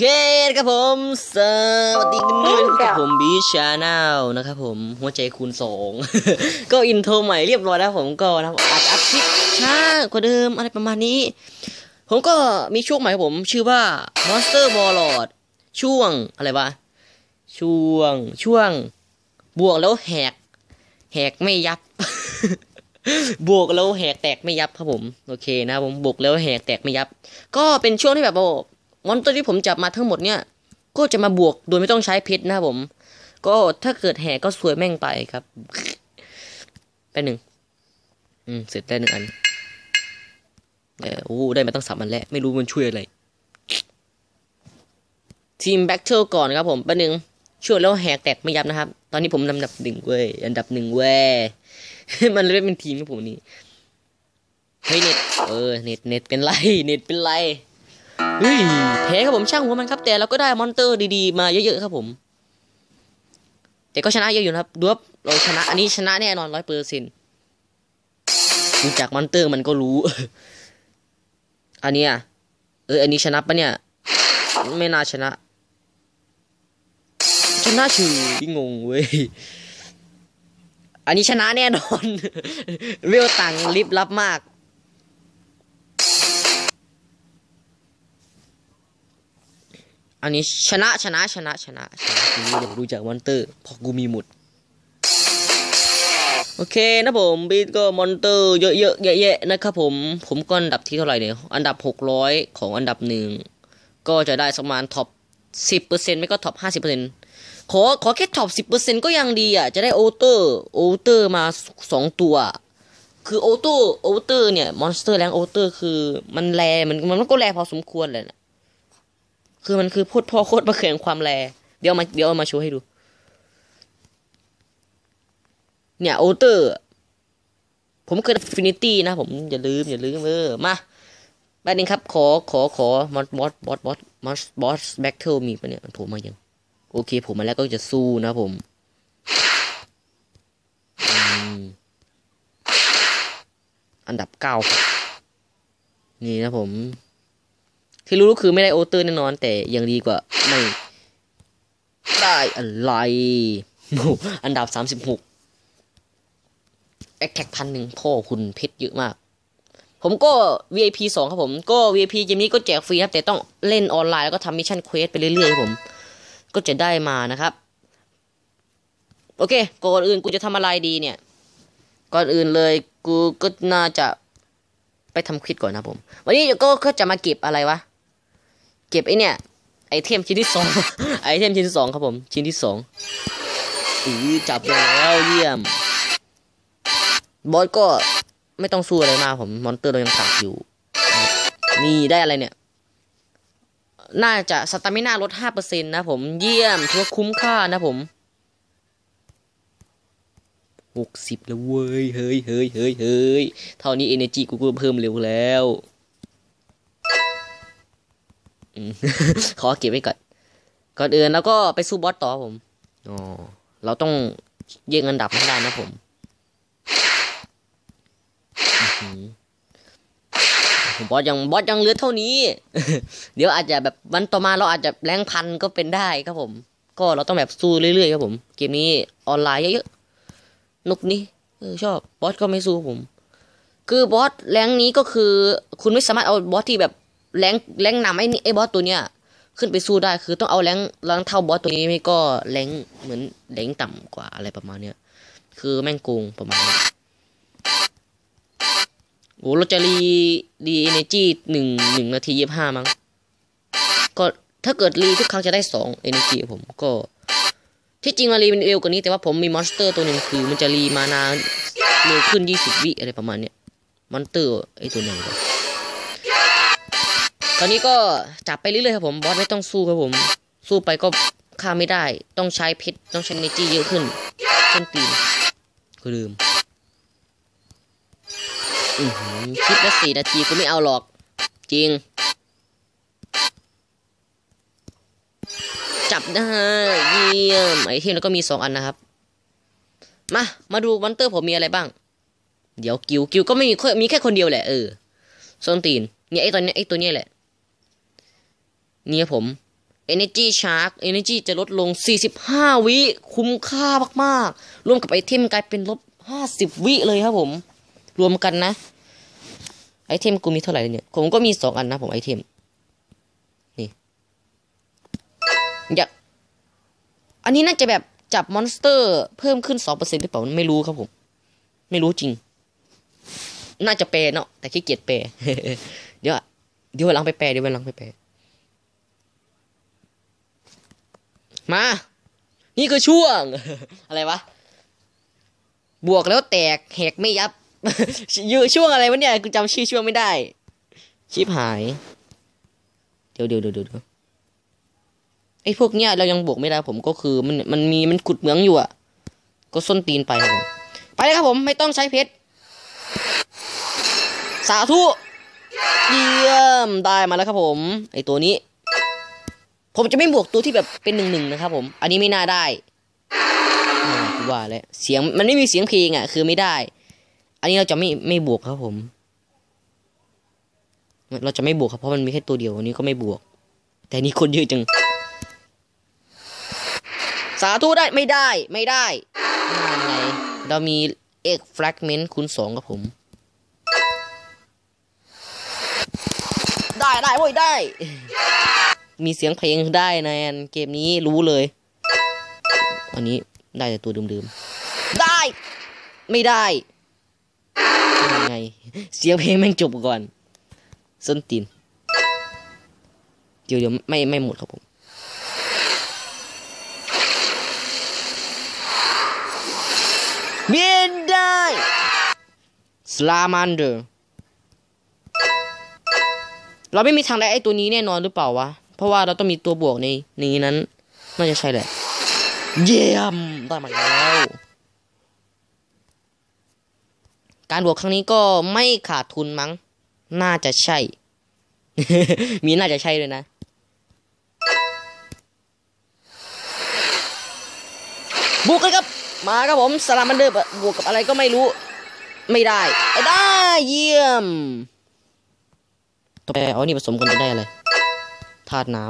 เคครับผมสวัสดีกันด้วยนะครับผมบีชาแนลนะครับผมหัวใจคูณสอง ก็ intro ใหม่เรียบร้อยแล้วผมก็นะครับอาจอัดคลิปช้ากว่าเดิมอะไรประมาณนี้ ผมก็มีช่วงใหม่ผม ชื่อว่า Monster Warlord ช่วงอะไรวะช่วงช่วง บวกแล้วแตก แตกไม่ยับ บวกแล้วแตกแตกไม่ยับครับผม โอเคนะครับผมบวกแล้วแหกแตกไม่ยับ ก็เป็นช่วงที่แบบโอ้ monster ที่ผมจับมาทั้งหมดเนี่ย ก็จะมาบวกโดยไม่ต้องใช้เพชรนะครับผม ก็ถ้าเกิดแหกก็สวยแม่งไปครับไปหนึ่งอืมเสร็จได้หนึ่งอันเออโอ้ได้มาตั้งสามอันแล้ว ไม่รู้มันช่วยอะไร team battle ก่อนครับผมประหนึ่งช่วยแล้วแหกแตกไม่ยับนะครับ ตอนนี้ผมอันดับหนึ่งเว้ย อันดับหนึ่งเว้ย มันเลยเป็นทีมของผมนี่ เฮ้ยเน็ต เออ เน็ต เน็ตเป็นไร เน็ตเป็นไร เฮ้ยแพ้ครับผมช่างหัวมันครับ แต่เราก็ได้ monster ดีๆมาเยอะๆครับผม แต่ก็ชนะเยอะอยู่นะครับดูว่าเราชนะอันนี้ชนะแน่นอนร้อยเปอร์เซ็นต์ดูจาก monster มันก็รู้ อันนี้ยเอออันนี้ชนะปะเนี่ย ไม่น่าชนะ ชนะชื่องงเว้ยอันนี้ชนะแน่นอน เวลตังลิบลับมาก อันนี้ชนะชนะชนะชนะชนะกูรู้เดี๋ยวรู้จักมอนเตอร์พอกูมีหมดโอเคนะผมบีทก็มอนเตอร์เยอะๆแยะๆนะครับผม ผมก็อันดับที่เท่าไหร่เนี่ยอันดับหกร้อยของอันดับหนึ่งก็จะได้ประมาณท็อปสิบเปอร์เซ็นต์ไม่ก็ท็อปห้าสิบเปอร์เซ็นต์ขอขอแค่ท็อปสิบเปอร์เซ็นต์ก็ยังดีอะ จะได้โอเตอร์โอเตอร์มาสองตัว คือโอเตอร์โอเตอร์เนี่ยมอนสเตอร์แรงโอเตอร์คือมันแรมันมันก็แรพอสมควรเลยนะ คือมันคือพูดพ่อโคตรประเขื่อนความแรเดี๋ยวมาเดี๋ยวมาโชว์ให้ดู เนี่ยโอเตอร์ ผมเคยฟินิตี้นะผมอย่าลืมอย่าลืมเออมาแป๊บนึงครับ ขอขอขอมอสบอสบอสบอสมอสบอสแบ็คเทลมีปะเนี่ยมันโผล่มายัง โอเคผมมาแล้วก็จะสู้นะผมอันดับเก้านี่นะผม ที่รู้ๆคือไม่ได้โอเตอร์แน่นอน แต่ยังดีกว่าไม่ได้อะไรอันดับสามสิบหกattack พันหนึ่งพ่อคุณเพชรเยอะมาก ผมก็ VIP สองครับผม ก็ VIP เกมนี้ก็แจกฟรีครับ แต่ต้องเล่นออนไลน์แล้วก็ทำ mission quest ไปเรื่อยๆครับผม ก็จะได้มานะครับ โอเค ก่อนอื่นกูจะทำอะไรดีเนี่ย ก่อนอื่นเลยกูก็น่าจะไปทำคลิปก่อนนะผม วันนี้ก็จะมาเก็บอะไรวะ เก็บไอเนี่ย item ชิ้นที่สอง item ชิ้นที่สองครับผมชิ้นที่สองอือจับได้แล้วเยี่ยม บอสก็ไม่ต้องสู้อะไรมากผมมอนเตอร์เรายังตักอยู่ นี่ได้อะไรเนี่ย น่าจะสตามิน่าลดห้าเปอร์เซ็นต์นะผมเยี่ยมถือว่าคุ้มค่านะผมหกสิบแล้วเว้ย เฮ้ยเฮ้ยเฮ้ยเฮ้ยเท่านี้ energy กูก็เพิ่มเร็วแล้ว ขอเก็บไว้ก่อน ก่อนอื่นแล้วก็ไปสู้บอสต่อผมอ๋อเราต้องเย่งอันดับให้ได้นะผมบอสยังบอสยังเหลือเท่านี้ เดี๋ยวอาจจะแบบวันต่อมาเราอาจจะแรงพันก็เป็นได้ครับผม ก็เราต้องแบบสู้เรื่อยๆครับผม เกมนี้ออนไลน์เยอะๆนุกนี่เออชอบบอสก็ไม่สู้ผม คือบอสแรงนี้ก็คือ คุณไม่สามารถเอา boss ที่แบบ แรงแรงนำไอ้นี่ไอ้ boss ตัวเนี้ยขึ้นไปสู้ได้คือต้องเอาแรงแรงเท่า boss ตัวนี้ไม่ก็แรงเหมือนแรงต่ำกว่าอะไรประมาณเนี้ยคือแม่งโกงประมาณนี้โอ้เราจะรีรีเอเนจีหนึ่งหนึ่งนาทียี่ห้ามั้งก็ถ้าเกิดรีทุกครั้งจะได้สองเอเนจีผมก็ ที่จริงมารีมันเร็วกว่านี้แต่ว่าผมมี monster ตัวหนึ่งคือมันจะรีมานานเร็วขึ้นยี่สิบวิอะไรประมาณเนี้ย monster ไอตัวหนึ่งครับ ตอนนี้ก็จับไปเรื่อยๆครับผม boss ไม่ต้องสู้ครับผม สู้ไปก็ฆ่าไม่ได้ ต้องใช้เพชรต้องใช้เนจี้เยอะขึ้นส้นตีนก็ลืมอือหือคลิปละสี่นาทีกูไม่เอาหรอก จริง จับได้เยี่ยม item แล้วก็มีสองอันนะครับ มา มาดู monster ผมมีอะไรบ้าง เดี๋ยวกิวกิวก็ไม่มีมีแค่คนเดียวแหละเออส้นตีนเนี่ยไอตัวเนี้ยไอตัวเนี้ยแหละ เนี่ยผม Energy Shark Energy จะลดลง 45 วิ คุ้มค่ามากๆ รวมกับ item กลายเป็นลบ 50 วิเลยครับผม รวมกันนะ item กูมีเท่าไหร่เนี่ย ผมก็มีสองอันนะผม item นี่อยากอันนี้น่าจะแบบจับมอนสเตอร์เพิ่มขึ้น 2%หรือเปล่า ไม่รู้ครับผม ไม่รู้จริง น่าจะแปลเนาะแต่ขี้เกียจแปลเดี๋ยว เดี๋ยววันหลังไปแปลเดี๋ยววันหลังไปแปล มา นี่คือช่วง อะไรวะ บวกแล้วแตกแหกไม่ยับยู่ช่วงอะไรวะเนี่ยกูจำชื่อช่วงไม่ได้ ชิบหาย เดี๋ยวเดี๋ยวเดี๋ยวเดี๋ยวไอ้พวกเนี้ยเรายังบวกไม่ได้ผมก็คือมันมันมีมันขุดเหมืองอยู่อะ ก็ส้นตีนไปครับผมไปเลยครับผมไม่ต้องใช้เพชรสาธุเยี่ยมได้มาแล้วครับผม ไอตัวนี้ ผมจะไม่บวกตัวที่แบบเป็นหนึ่งหนึ่งนะครับ ผม อันนี้ไม่น่าได้ว่าแล้วเสียงมันไม่มีเสียงเพลงอะ คือไม่ได้ อันนี้เราจะไม่ไม่บวกครับผม เราจะไม่บวกครับเพราะมันมีแค่ตัวเดียวอันนี้ก็ไม่บวก แต่นี่คนเยอะจัง สาธุได้ไม่ได้ไม่ได้นั่นไงเรามีเอกแฟกเมนต์คูณสองครับผม ได้ได้โว้ยได้ มีเสียงเพลงได้ในเกมนี้รู้เลย อันนี้ได้แต่ตัวเดิมๆ ได้ ไม่ได้ยังไง เสียงเพลงแม่งจบก่อนส้นตีนเดี๋ยวเดี๋ยวไม่ไม่หมดครับผมเบียนได้สลามันเดอร์เราไม่มีทางได้ไอ้ตัวนี้แน่นอนหรือเปล่าวะเพ ราะว่าเราต้องมีตัวบวกในนี้นั้นน่าจะใช่แหละ เยี่ยมได้มาแล้วการบวกครั้งนี้ก็ไม่ขาดทุนมั้ง น่าจะใช่ มีน่าจะใช่เลยนะ บวกเลยครับ มาครับผมสลามันเดอร์บวกกับอะไรก็ไม่รู้ ไม่ได้ ได้เยี่ยมต่อไปเอานี่ผสมกันจะได้อะไร ธาตุน้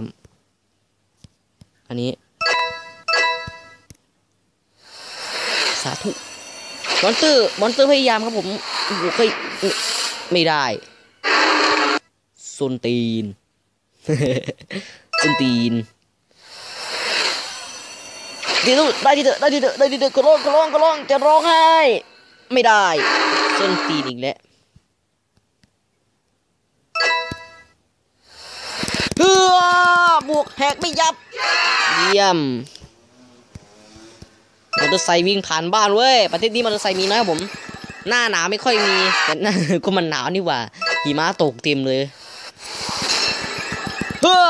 ำอันนี้ สาธุมอนเตอร์มอนเตอร์พยายามครับผมโอ้โหไม่ได้ส้นตีนส้นตีนดี๋ยวได้ดีเถอะได้ดีเถอะได้ดีเถอะก็ร้องก็ร้องก็ร้องจะร้องไห้ ไม่ได้ส้นตีนอีกแล้ว หกไม่ยับ เยี่ยมมอเตอร์ไซค์วิ่งผ่านบ้านเว้ย ประเทศนี้มอเตอร์ไซค์มีน้อยครับผม หน้าหนาวไม่ค่อยมี แต่หน้าก็มันหนาวนี่หว่า หิมะตกเต็มเลยเฮ้อ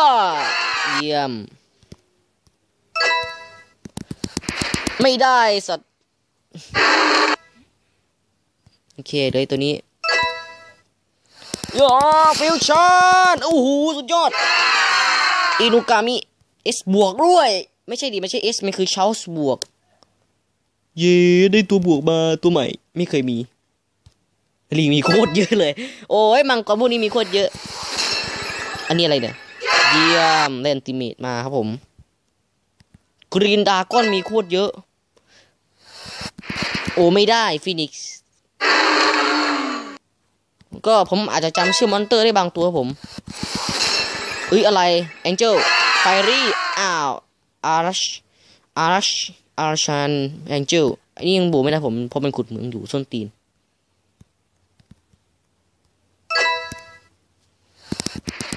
เยี่ยม ไม่ได้สัตว์ โอเคเลยตัวนี้ยอฟิวชั่นโอ้โห สุดยอด อินุกามิเอสบวกด้วย ไม่ใช่ดิไม่ใช่เอสมันคือชาส์บวก เย้ได้ตัวบวกมาตัวใหม่ ไม่เคยมีลีมีโคตรเยอะเลย โอ้ยมังกรพวกนี้มีโคตรเยอะ อันนี้อะไรเนี่ย เยี่ยมเล่นติเมตมาครับผมกรีนดาก้อนมีโคตรเยอะ โอ้ไม่ได้ฟินิกซ์ก็ผมอาจจะจำชื่อมอนเตอร์ได้บางตัวครับผม เอ้ยอะไรแองเจิลไฟรี่อ้าวอาร์ชอาร์ชอาร์ชันแองเจิลอันนี้ยังบูไม่ได้ผมเพราะมันขุดเหมืองอยู่ส้นตีน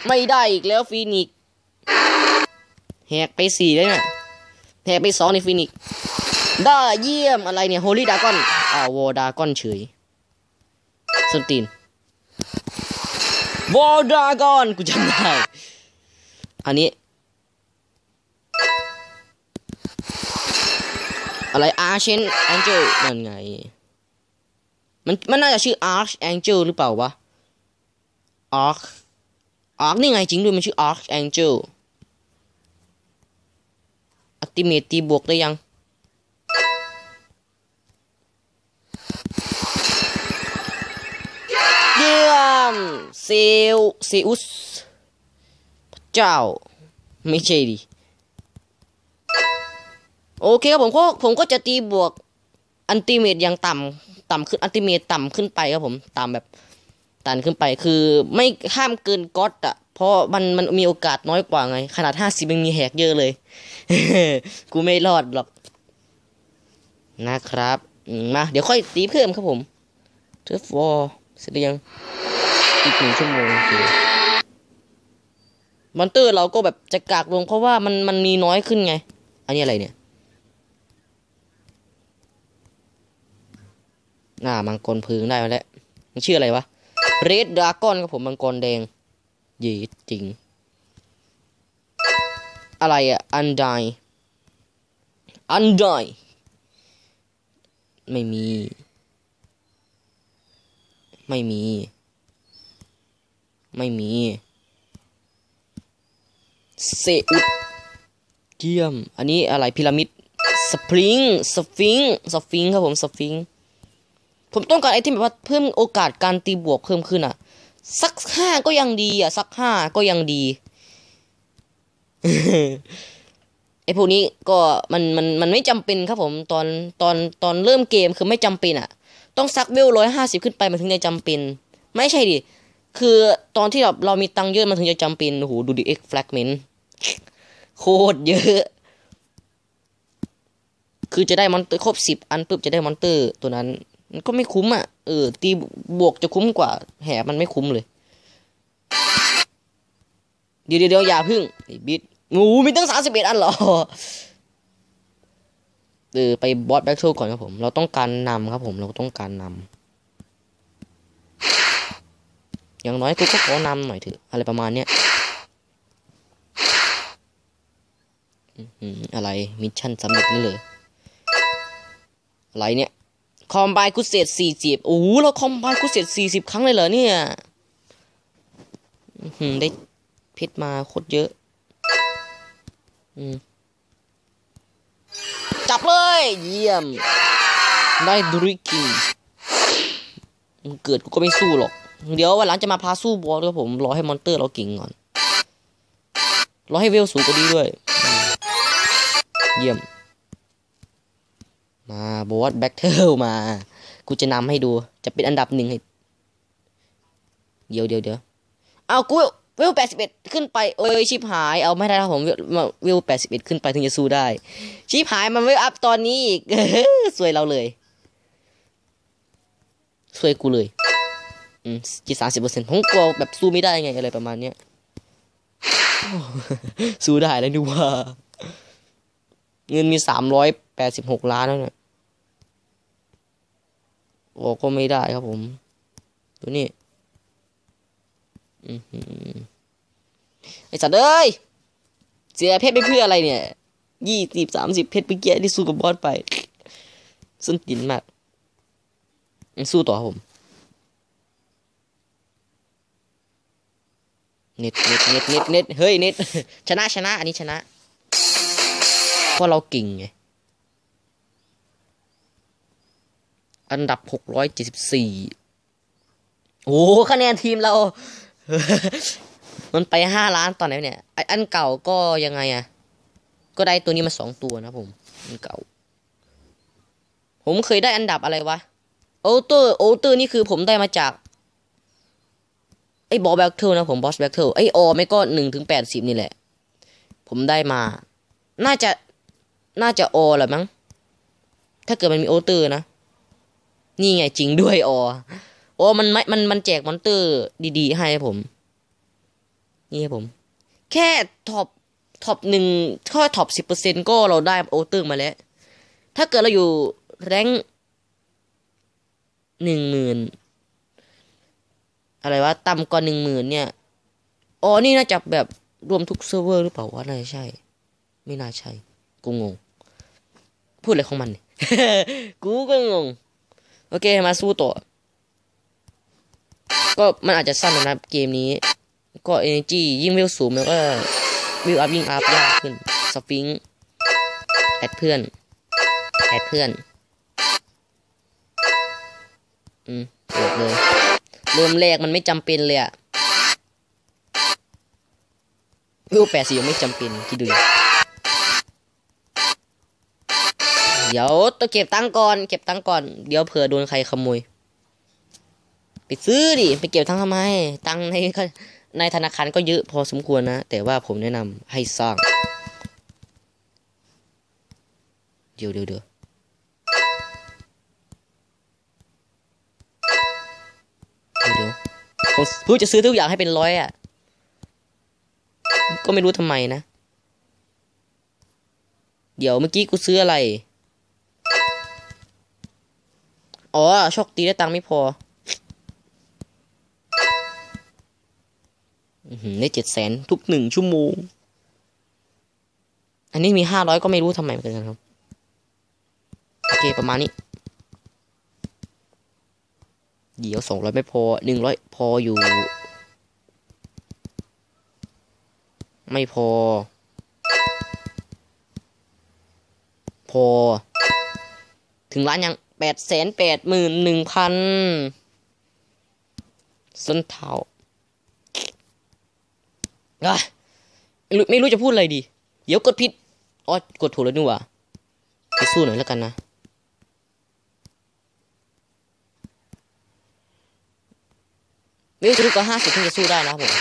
ไม่ได้อีกแล้วฟีนิกแหกไปสี่แล้วเนี่ยแหกไปสองในฟีนิกได้เยี่ยมอะไรเนี่ยโฮลี่ดากอนอ้าววอดากอนเฉยส้นตีนวอดากอนกูจำได้ อันนี้ อะไรอาร์เชนแองเจลนั่นไง มันมันน่าจะชื่ออาร์ชแองเจลหรือเปล่าวะอาร์คอาร์คนี่ไงจริงด้วยมันชื่อ Archangel Ultimate ตีบวกได้ยังเยี่ยมเซลเซอุส เจ้า ไม่ใช่ดิ โอเคครับผมก็ผมก็จะตีบวก Ultimate อย่างต่ำต่ำขึ้น Ultimate ต่ำขึ้นไปครับผม ต่ำแบบตันขึ้นไปคือไม่ห้ามเกิน God อะเพราะมันมันมีโอกาสน้อยกว่าไง ขนาดห้าสิบยังมีแหกเยอะเลย กูไม่รอดหรอก นะครับมมาเดี๋ยวค่อยตีเพิ่มครับผมเทอร์ฟอร์เสร็จหรือยัง อีกหนึ่งชั่วโมงโอเค monster เราก็แบบจะกากลงเพราะว่ามันมันมีน้อยขึ้นไง อันนี้อะไรเนี่ยหน้ามังกรพึงได้มาแล้วมันชื่ออะไรวะเรดดากอนครับผมมังกรแดงยีจริง อะไรอะอันไดอันไดไม่มี ไม่มี ไม่มี เซอุดเยี่ยม อันนี้อะไรพีระมิด Sphinx Sphinx Sphinx ครับผม Sphinx ผมต้องการไอที่แบบว่าเพิ่มโอกาสการตีบวกเพิ่มขึ้นอะ สักห้าก็ยังดีอะ สักห้าก็ยังดีไอพวกนี้ก็มันมันมันไม่จำเป็นครับผมตอนตอนตอนเริ่มเกมคือไม่จำเป็นอะ ต้องซักเวลร้อยห้าสิบขึ้นไปมันถึงจะจำเป็น ไม่ใช่ดิ คือตอนที่เราเรามีตังเยอะมันถึงจะจำเป็นโอ้โหดูดิ egg fragment โคตรเยอะ คือจะได้ monster ครบสิบอันปุ๊บจะได้ monster ตัวนั้น มันก็ไม่คุ้มอะ เออ ตีบวกจะคุ้มกว่า แหมันไม่คุ้มเลย เดี๋ยวเดี๋ยวยวอย่าพึ่งไอ้บิดงูมีตั้งสามสิบเอ็ดอันเหรอเออไป boss battle ก่อนครับผม เราต้องการนำครับผม เราต้องการนำ อย่างน้อยกูก็ขอนำหน่อยเถอะอะไรประมาณเนี้ยอะไรมิชชั่นสำเร็จนี่เลยอะไรเนี่ยคอมไบคุเศษสี่สิบโอ้โหเราคอมไบคุเศษสี่สิบครั้งเลยเหรอเนี่ยได้เพชรมาโคตรเยอะอจับเลย เยี่ยม ได้ดริกิงมันเกิดกูก็ไม่สู้หรอก เดี๋ยววันหลังจะมาพาสู้ boss ด้วยผมรอให้ monster เราเก่งก่อนรอให้เวลสูงกว่านี้ด้วย เยี่ยม มา boss battle มา กูจะนำให้ดู จะเป็นอันดับหนึ่งให้ เดี๋ยวเดี๋ยวเดี๋ยวเอากูเวแปดสิบเอ็ดขึ้นไปโอ้ยชิบหาย เอาไม่ได้ครับผมเวแปดสิบเอ็ดขึ้นไปถึงจะสู้ได้ ชิบหายมันเวอัพตอนนี้อีกสวยเราเลย สวยกูเลย กี่สามสิบเปอร์เซ็นต์ผมกลัวแบบสู้ไม่ได้ไงอะไรประมาณเนี้ยสู้ได้แล้วนึกว่า เงินมีสามร้อยแปดสิบหกล้านแล้วเนี่ยโอ้ก็ไม่ได้ครับผมดูนี่อื้ไอสัตว์เอ้ย เสียเพชรไปเพื่ออะไรเนี่ยยี่สิบสามสิบเพชรไปเกี้ยที่สู้กับบอสไปส้นตินมาก สู้ต่อครับผม น็ตเน็ตเน็ตเน็ตเน็ตเฮ้ยเน็ตชนะชนะ อันนี้ชนะเพราะเราเก่งไงอันดับหกร้อยเจ็ดสิบสี่โอ้คะแนนทีมเรา มันไปห้าล้านตอนไหนเนี่ยไออันเก่าก็ยังไงอะก็ได้ตัวนี้มาสองตัวนะผมอันเก่า ผมเคยได้อันดับอะไรวะโอเตอร์โอเตอร์นี่คือผมได้มาจาก ไอ้ boss battle นะผม boss battle ไอ้ออไม่ก็หนึ่งถึงแปดสิบนี่แหละ ผมได้มา น่าจะน่าจะอแหละมั้ง ถ้าเกิดมันมีโอเตอร์นะ นี่ไงจริงด้วยอโอ้มันไม่มันมันแจก monster ดีๆ ให้ผม นี่ครับผม แค่ top top หนึ่งแค่ top สิบเปอร์เซ็นก็เราได้โอเตอร์มาแล้ว ถ้าเกิดเราอยู่ rank หนึ่งหมื่น อะไรวะต่ำกว่าหนึ่งหมื่นเนี่ยอ๋อนี่น่าจะแบบรวมทุกเซิร์ฟเวอร์หรือเปล่าวะน่าจะใช่ ไม่น่าใช่กูงง พูดอะไรของมันเนี่ยกูก็งง โอเคมาสู้ต่อ ก็มันอาจจะสั้นนะเกมนี้ ก็ energy ยิ่งเวลสูงมันก็เวล up ยิ่ง up ยากขึ้น Sphinx add เพื่อน add เพื่อน อืมหลดเลย เริ่มแรกมันไม่จำเป็นเลยอะวิวแปดสิยังไม่จำเป็นคิดดูเดี๋ยวต้องเก็บตังก่อนเก็บตังก่อนเดี๋ยวเผื่อโดนใครขโมยไปซื้อดิไปเก็บตังทำไม ตังในในธนาคารก็เยอะพอสมควรนะ แต่ว่าผมแนะนำให้สร้าง เดี๋ยวเดี๋ยวเดี๋ยว ผมเพิ่งจะซื้อทุกอย่างให้เป็นร้อยอะ ก็ไม่รู้ทำไมนะ เดี๋ยวเมื่อกี้กูซื้ออะไร อ๋อโชคดีได้ตังค์ไม่พออื้อหือได้เจ็ดแสนทุกหนึ่งชั่วโมง อันนี้มีห้าร้อยก็ไม่รู้ทำไมเหมือนกันครับ โอเค ประมาณนี้ เดี๋ยวสองร้อยไม่พอหนึ่งร้อยพออยู่ ไม่พอ พอ ถึงร้านยังแปดแสนแปดหมื่นหนึ่งพันส้นเท้าอะไม่รู้ไม่รู้จะพูดอะไรดี เดี๋ยวกดผิดอ๋อกดถูกแล้วนี่หว่าไปสู้หน่อยแล้วกันนะ วิวจะรู้ก็ห้าสิบถึงจะสู้ได้นะครับผม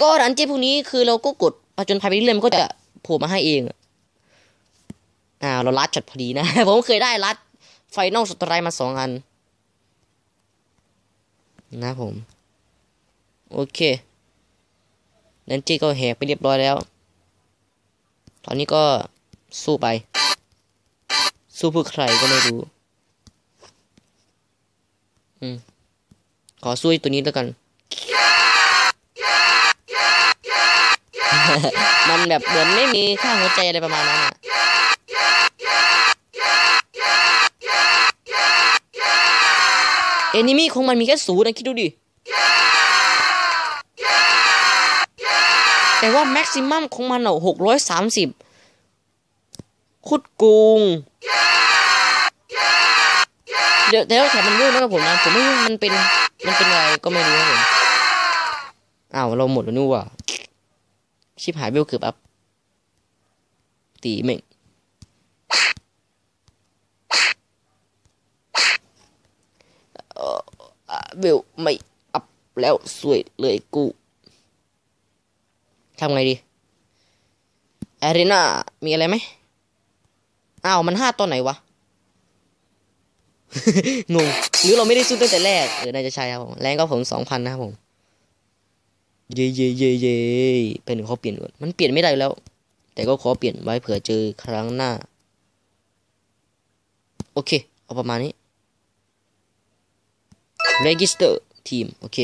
ก็รันเจพวกนี้คือเราก็กดผจญภัยไปเรื่อยมันก็จะโผล่มาให้เองอ่าเราลัดจัดพอดีนะ ผมเคยได้ลัดไฟนอลสตร์มาสองอัน นะผม โอเคนันเจก็แหกไปเรียบร้อยแล้ว ตอนนี้ก็สู้ไป สู้เพื่อใครก็ไม่รู้ อืม ขอสู้ตัวนี้แล้วกัน มันแบบเหมือนไม่มีค่าหัวใจอะไรประมาณนั้นอะเอนิมี่ของมันมีแค่ศูนย์นะคิดดูดิ แต่ว่าแม็กซิมัมของมันอะหกร้อยสามสิบคุดโกง เดี๋ยวแต่ว่าแถมมันเรื่งนะครับผมนะผมไม่รู้มันเป็นมันเป็นอะไรก็ไม่รู้ครับผมอ้าวเราหมดแล้วนี่หว่าชิบหายเบลเกือบอัพตีเม่งเบลไม่อัพแล้วสวยเลยกูทำไงดีแอรีนามีอะไรไหมอ้าวมันห้าตอนไหนวะ งงหรือเราไม่ได้สู้ตั้งแต่แรกเออน่าจะใช่ครับผมแรงก็ผมสองพันนะครับผมเย่เย่เย่เย่เป็นหนึ่งเขาเปลี่ยนก่อนมันเปลี่ยนไม่ได้แล้ว แต่ก็ขอเปลี่ยนไว้เผื่อเจอครั้งหน้า โอเค เอาประมาณนี้ register ทีมโอเค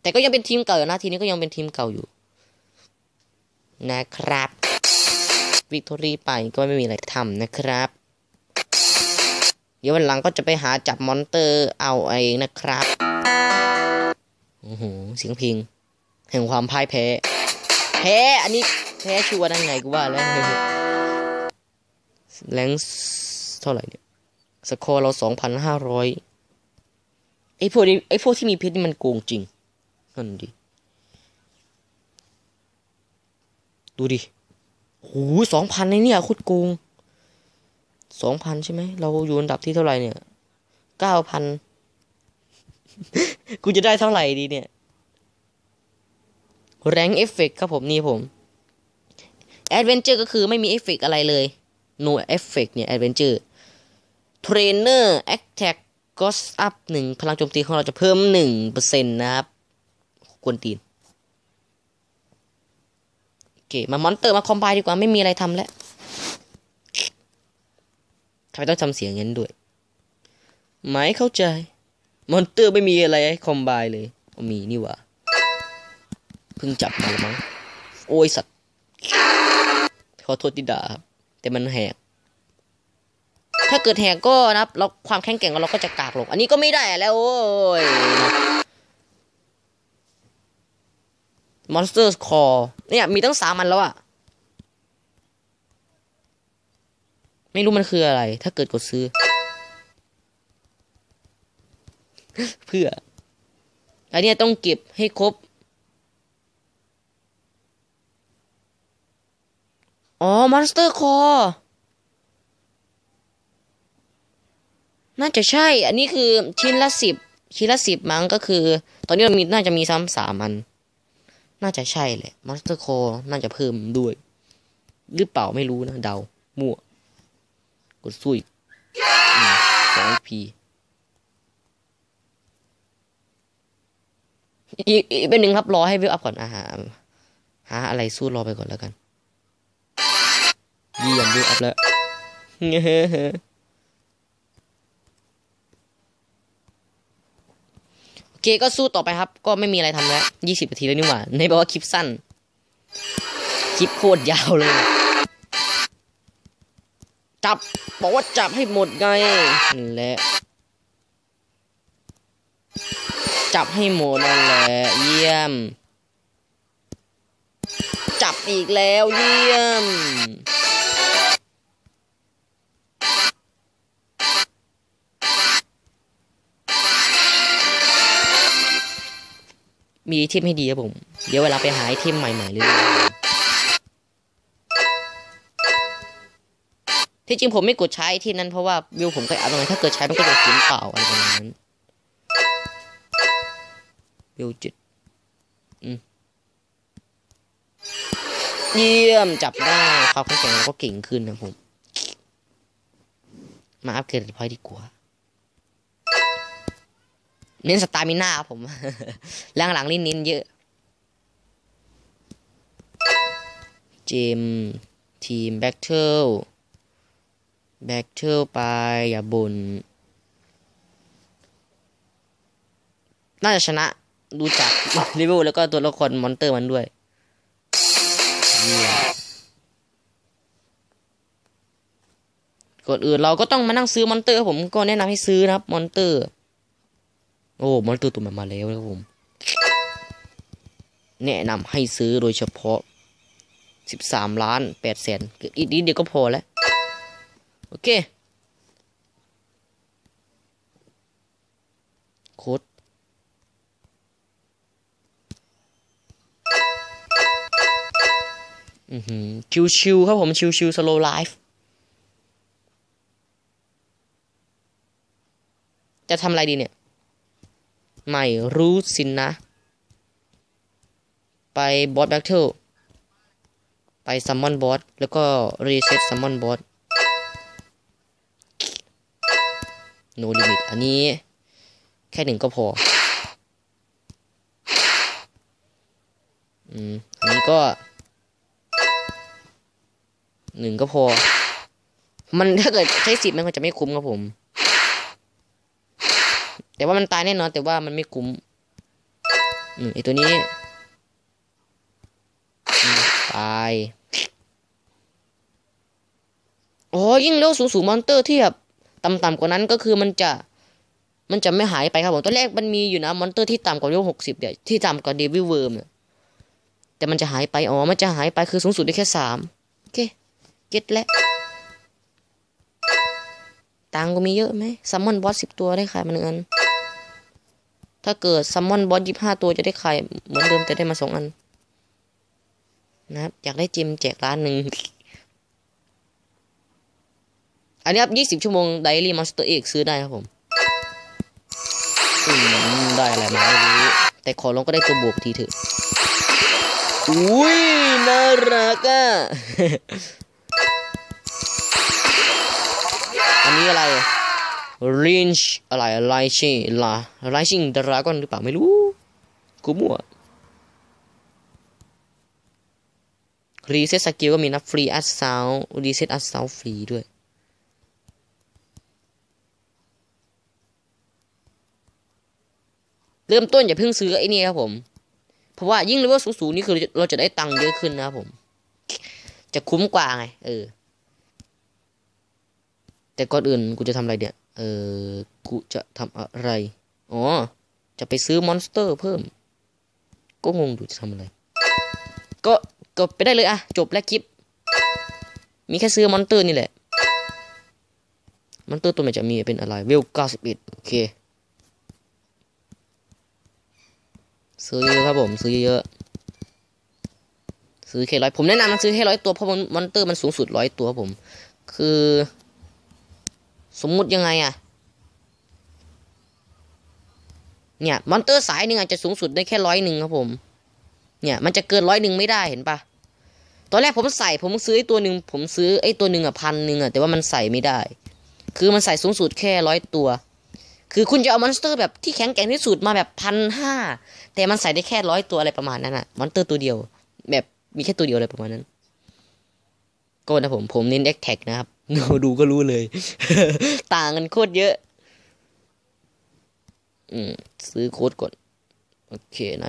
แต่ก็ยังเป็นทีมเก่าอยู่นะทีนี้ก็ยังเป็นทีมเก่าอยู่ นะครับ victory ไปก็ไม่มีอะไรทำนะครับ เดี๋ยววันหลังก็จะไปหาจับ monster เอาเองนะครับโอ้โหเสียงเพลงแห่งความพ่ายแพ้ แพ้ อันนี้แพ้ชัวร์ได้ไงกูว่าแล้วแรงเท่าไหร่เนี่ย สกอร์เราสองพันห้าร้อยไอพวกนี้ไอพวกที่มีเพชรนี่มันโกงจริงนั่นดิ ดูดิโหสองพันในเนี่ยโคุดโกง สองพันใช่ไหม เราอยู่อันดับที่เท่าไหร่เนี่ยเก้าพันกูจะได้เท่าไหร่ดีเนี่ย แรงเอฟเฟกครับผมนี่ผมadventure ก็คือไม่มีเอฟเฟกอะไรเลย no เอฟเฟกเนี่ยแอดเวนเจอร์เทรนเนอร์แอคแท็กก็อัพหนึ่งพลังโจมตีของเราจะเพิ่มหนึ่งเปอร์เซ็นต์นะครับกวนตีนโอเคมา monster มา combine ดีกว่าไม่มีอะไรทำแล้ว ทำไมต้องทำเสียงเงั้นด้วย ไม่เข้าใจ monster ไม่มีอะไรให้ combine เลยมีนี่ว่าเพิ่งจับมาแล้วมั้ง โอ้ยสัตว์ ขอโทษที่ด่าครับ แต่มันแหก ถ้าเกิดแหกก็นะครับ เราความแข็งแกร่งของเราก็จะกากลง อันนี้ก็ไม่ได้แล้ว โอ้ย Monster Core เนี่ย มีตั้งสามมันแล้วอะ ไม่รู้มันคืออะไร ถ้าเกิดกดซื้อ เพื่อ อันนี้ต้องเก็บให้ครบ อ๋อ monster core น่าจะใช่ อันนี้คือชิ้นละสิบชิ้นละสิบมั้งก็คือ ตอนนี้เรามีน่าจะมีซ้ำสามอัน น่าจะใช่แหละ monster core น่าจะเพิ่มด้วย หรือเปล่าไม่รู้นะ เดา มั่ว กดซุยสองพีอีกอีกเป็นหนึ่งครับ รอให้วิวอัพก่อนอาหาหาอะไรสู้รอไปก่อนแล้วกันเยี่ยมวิวอัพแล้วโอเคก็สู้ต่อไปครับ ก็ไม่มีอะไรทำแล้วยี่สิบนาทีแล้วนี่หว่า ในบอกว่าคลิปสั้น คลิปโคตรยาวเลย จับ บอกว่าจับให้หมดไงนั่นแหละ จับให้หมดนั่นแหละ เยี่ยม จับอีกแล้วเยี่ยม มี item ให้ดีครับผม เดี๋ยวเวลาไปหา item ใหม่ๆเลย ที่จริงผมไม่กดใช้ item นั้นเพราะว่าเวลผมเคย up ตรงนั้นถ้าเกิดใช้มันก็จะสูญเปล่าอะไรประมาณนั้นวิวจุดอืมเยี่ยมจับได้ความแข็งแกร่งเราก็เก่งขึ้นนะผม มา upgrade point ดีกว่าเน้น stamina ครับผมหลังนี่เน้นเยอะ เจม team battle battle ไปอย่าบุนน่าจะชนะดูจากรีวิวแล้วก็ตัวละคร monster มันด้วย ก่อนอื่นเราก็ต้องมานั่งซื้อ monster ผมก็แนะนำให้ซื้อนะครับ monster โอ้ monster ตัวใหม่มาแล้วนะครับผม แนะนำให้ซื้อโดยเฉพาะ 13 ล้าน8แสนอีกนิดเดียวก็พอแล้ว โอเค โค้ดอือหือชิวๆครับผม ชิวๆ slow life จะทำอะไรดีเนี่ย ไม่รู้สินะ ไป boss battle ไป summon boss แล้วก็ reset summon boss no limit อันนี้แค่หนึ่งก็พอ อืม อันนี้ก็หนึ่งก็พอ มันถ้าเกิดใช้สิบมันก็จะไม่คุ้มครับผม แต่ว่ามันตายแน่นอน แต่ว่ามันไม่คุ้ม อืมไอตัวนี้ตาย โอ้ยิ่ง level สูงสูง monster ที่แบบ ต่ำๆกว่านั้นก็คือมันจะมันจะไม่หายไปครับผมตอนแรกมันมีอยู่นะ monster ที่ต่ำกว่า level หกสิบเนี่ยที่ต่ำกว่า Devil Worm เนี่ยแต่มันจะหายไปอ๋อมันจะหายไปคือสูงสุดได้แค่สามโอเคเก็ตแล้วตังก็มีเยอะไหมซัมมอนบอสสิบตัวได้ขายมาหนึ่งอัน ถ้าเกิดซัมมอนบอสยี่ห้าตัวจะได้ขายเหมือนเดิมแต่ได้มาสองอันนะครับอยากได้จิมแจกร้านหนึ่ง อันนี้ครับยี่สิบชั่วโมงไดรี่มอนสเตอร์เอกซื้อได้ครับผมได้อะไรมาไม่รู้แต่ขอลองก็ได้ตัวบวกทีเถอะอุ้ยน่ารักอะอันนี้อะไร range อะไร rising ลา rising dragon หรือเปล่าไม่รู้กูมั่ว reset skill ก็มีนะ free as sound reset as sound ฟรีด้วย เริ่มต้นอย่าเพิ่งซื้อไอ้นี่ครับผม เพราะว่ายิ่งเลเวลสูงๆนี่คือเราจะได้ตังค์เยอะขึ้นนะครับผม จะคุ้มกว่าไง เออ แต่ก่อนอื่นกูจะทำอะไรเนี่ยเออกูจะทำอะไร อ๋อ จะไปซื้อ monster เพิ่ม ก็งงดูจะทำอะไร ก็กดไปได้เลยอะจบแล้วคลิป มีแค่ซื้อ monster นี่แหละ monster ตัวใหม่จะมีเป็นอะไร เวล91โอเค ซื้อเยอะครับผม ซื้อเยอะซื้อแค่ร้อยผมแนะนำมันซื้อแค่ร้อยตัวเพราะ monster มันสูงสุดร้อยตัวครับผม คือ สมมุติยังไงอะเนี่ย monster สายหนึ่งอาจจะสูงสุดได้แค่ร้อยหนึ่งครับผม เนี่ย มันจะเกินร้อยหนึ่งไม่ได้เห็นปะตอนแรกผมใส่ผมซื้อไอ้ตัวหนึ่งผมซื้อไอ้ตัวหนึ่งอะพันหนึ่งอะแต่ว่ามันใส่ไม่ได้ คือมันใส่สูงสุดแค่ร้อยตัว คือคุณจะเอา monster แบบที่แข็งแกร่งที่สุดมาแบบพันห้าแต่มันใส่ได้แค่ร้อยตัวอะไรประมาณนั้นอะ monster ตัวเดียว แบบมีแค่ตัวเดียวอะไรประมาณนั้น ก็นะผมผมเน้น attack นะครับดูก็รู้เลย ต่างกันโคตรเยอะ อืมซื้อโค้ดก่อนโอเคไหน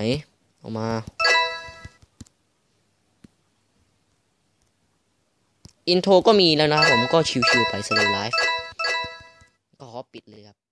เอามา อินโทรก็มีแล้วนะครับผมก็ชิวๆไปสโลไลฟ์ก็ขอปิดเลยครับ